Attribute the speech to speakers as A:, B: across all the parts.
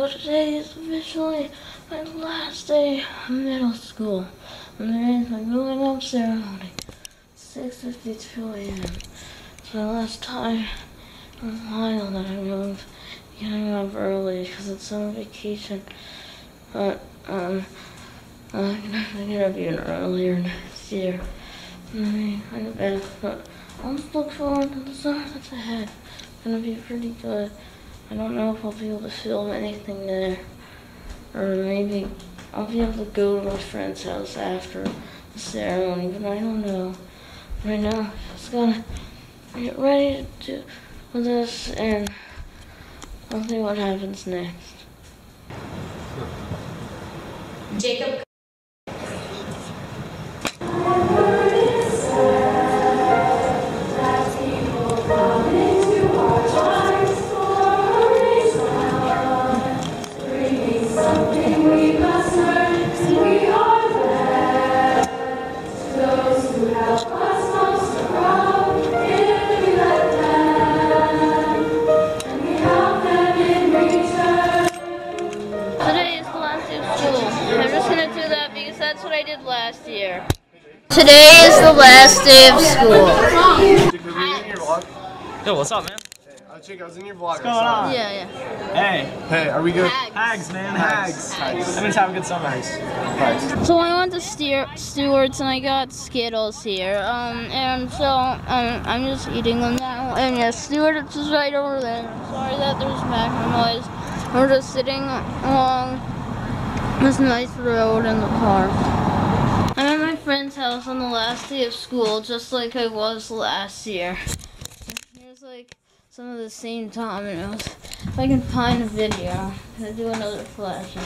A: So today is officially my last day of middle school. And there is my moving up ceremony. 6.52 a.m. It's my last time in while that I moved getting up early because it's summer vacation. But, um, I'm gonna have to get up even earlier next year. I mean, kind of bad, but I'll just look forward to the summer that's ahead. It's gonna be pretty good. I don't know if I'll be able to film anything there. Or maybe I'll be able to go to my friend's house after the ceremony, but I don't know. Right now, I just gotta get ready to do this and I'll see what happens next.
B: Jacob.
A: Last year. Today is the last day of school.
C: Jake, was in your vlog?
D: Yo, what's up, man?
C: Uh, Jake, I was in your vlog. What's
D: going on?
A: Yeah, yeah.
D: Hey,
C: Hey, are we good?
D: hags, man, hags. I've been having a good summer.
C: Nice.
A: So I went to Steer- Stewart's and I got Skittles here. Um, and so um, I'm just eating them now. And yeah, Stewart's is right over there. Sorry that there's background noise. We're just sitting along this nice road in the park. I'm at my friend's house on the last day of school, just like I was last year. Was like some of the same dominoes. If I can find a video, gonna do another flash.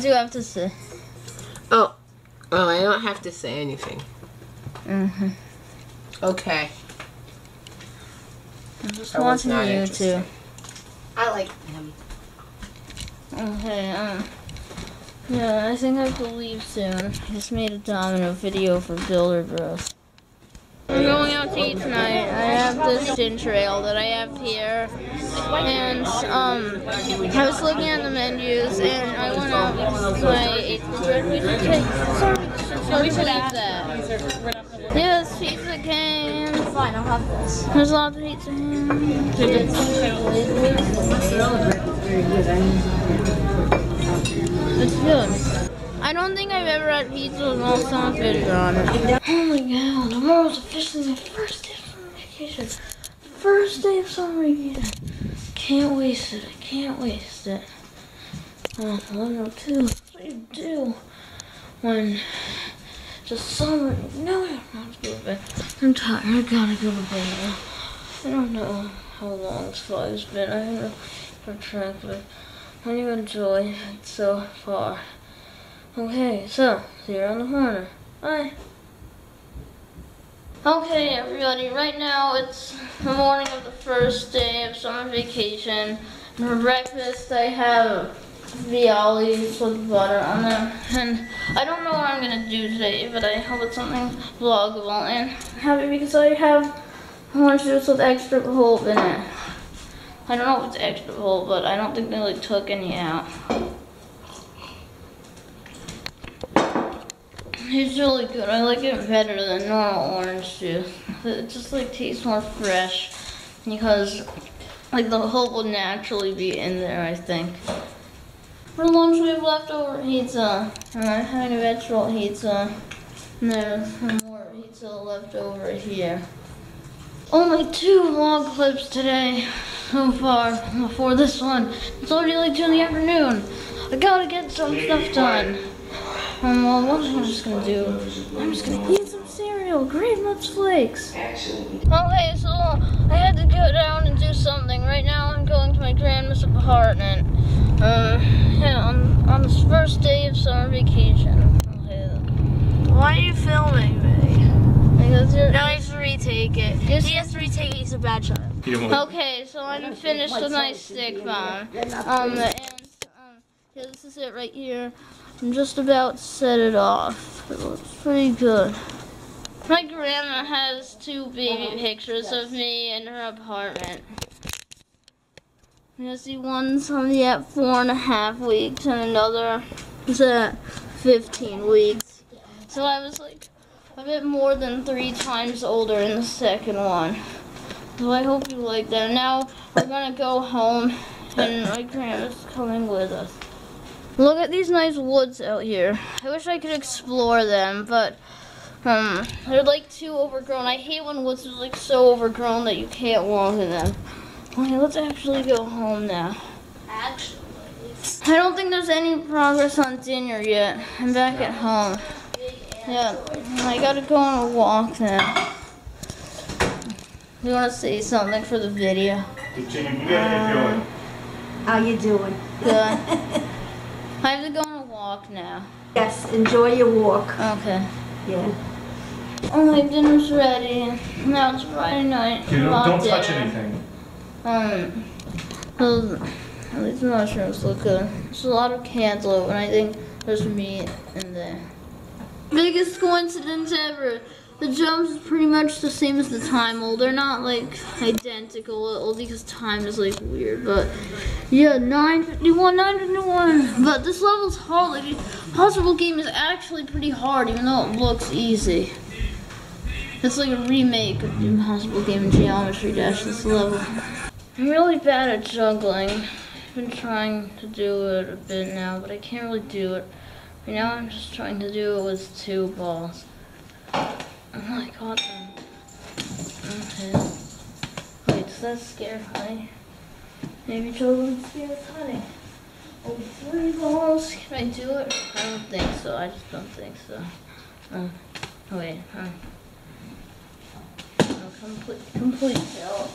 A: What do you have to say?
E: Oh, oh, I don't have to say anything.
A: Mm-hmm.
E: Okay.
A: I'm just
E: That was
A: watching
E: not
A: YouTube.
E: interesting. I like him.
A: Okay, um. Yeah, I think I have to leave soon. I just made a domino video for Builder Bros. I'm going out to eat tonight. I have this ginger ale that I have here. And, um, I was looking at the menus and I out because I ate. We should leave that. Yes, Pizza King. Fine, I'll have this. There's lots of pizza It's good. I don't think I've ever had pizza with no stomach vinegar on it. Oh my god, tomorrow's officially my first day of summer vacation. First day of summer vacation. Can't waste it. I can't waste it. Uh, 102. That's what you do when just summer. No, I don't have to go to bed. I'm tired. I gotta go to bed now. I don't know how long this vlog's been. I haven't kept track, but I do enjoy it so far. Okay, so see you around the corner. Bye. Okay, everybody. Right now it's the morning of the first day of summer vacation. For breakfast, I have bialys with butter on them, and I don't know what I'm gonna do today, but I hope it's something vloggable. And happy because I have orange juice with extra pulp in it. I don't know if it's extra pulp, but I don't think they like took any out. It's really good. I like it better than normal orange juice. It just like tastes more fresh because like the hope will naturally be in there, I think. For lunch we have leftover pizza. And I'm having a vegetable pizza. And there's more pizza left over here. Only two vlog clips today so far before this one. It's already like two in the afternoon. I gotta get some stuff done. Um, well, what I'm just gonna do, I'm just gonna eat some cereal, Grape Nuts Flakes. Okay, so I had to go down and do something. Right now I'm going to my grandma's apartment. Um, yeah, on, on this first day of summer vacation. Okay.
B: Why are you filming me?
A: Because you're,
B: Now I have to
A: retake it.
F: He has to retake it. He's a bad child.
A: Okay, so I'm finished with my stick bomb. Um, yeah, this is it right here. I'm just about to set it off. It looks pretty good. My grandma has two baby uh-huh. pictures of me in her apartment. You see one's only at four and a half weeks and another is at 15 weeks. So I was like a bit more than three times older in the second one. So I hope you like that. Now we're gonna go home and my grandma's coming with us. Look at these nice woods out here. I wish I could explore them, but um, they're like too overgrown. I hate when woods are like so overgrown that you can't walk in them. Okay, let's actually go home now.
F: Actually.
A: I don't think there's any progress on dinner yet. I'm back at home. Yeah, I gotta go on a walk now. You wanna say something for the video?
G: How you doing?
A: Good. I have to go on a walk now.
G: Yes, enjoy your walk.
A: Okay.
G: Yeah.
A: Oh, my dinner's ready. Now it's Friday night.
H: You don't,
A: Raw
H: don't touch
A: dinner.
H: anything.
A: Um, those, these mushrooms look good. There's a lot of cantaloupe, and I think there's meat in there. Biggest coincidence ever. The jumps is pretty much the same as the time old. They're not like identical, only because time is like weird. But yeah, 951, 951. But this level's hard. Like, Possible Game is actually pretty hard, even though it looks easy. It's like a remake of the Impossible Game Geometry Dash. This level. I'm really bad at juggling. I've been trying to do it a bit now, but I can't really do it. Right now I'm just trying to do it with two balls. Oh my god. them. Okay. Wait, does that scare honey? Maybe juggling scares honey. Oh, three balls. Can I do it? I don't think so. I just don't think so. Um, oh wait. Um, no, complete, complete fail.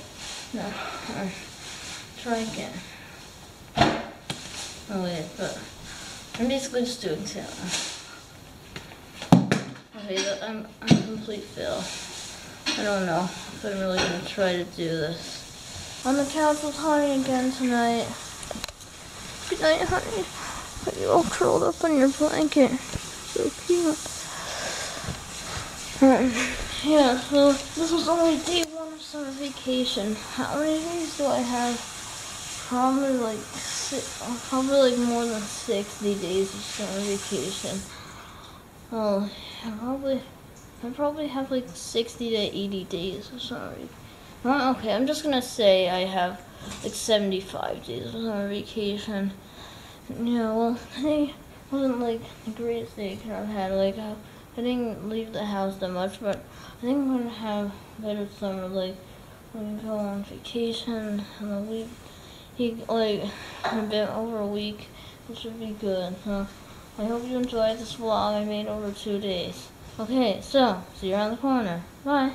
A: No. Uh, try again. Oh wait, but I'm basically just doing two. That- I'm I'm complete fail. I don't know if I'm really gonna try to do this. On the couch with Honey again tonight. Good night, Honey. Are you all curled up on your blanket? So cute. Um, yeah, so this was only day one of summer vacation. How many days do I have? Probably like six, probably like more than 60 days of summer vacation. Oh, I probably, I probably have like 60 to 80 days vacation. Well, okay, I'm just gonna say I have like 75 days summer vacation. Yeah, well, it wasn't like the greatest vacation I've had. Like, I, I didn't leave the house that much, but I think I'm gonna have a better summer. Like, we go on vacation and a week, he like a bit over a week, which would be good. So, I hope you enjoyed this vlog I made over two days. Okay, so see you around the corner. Bye.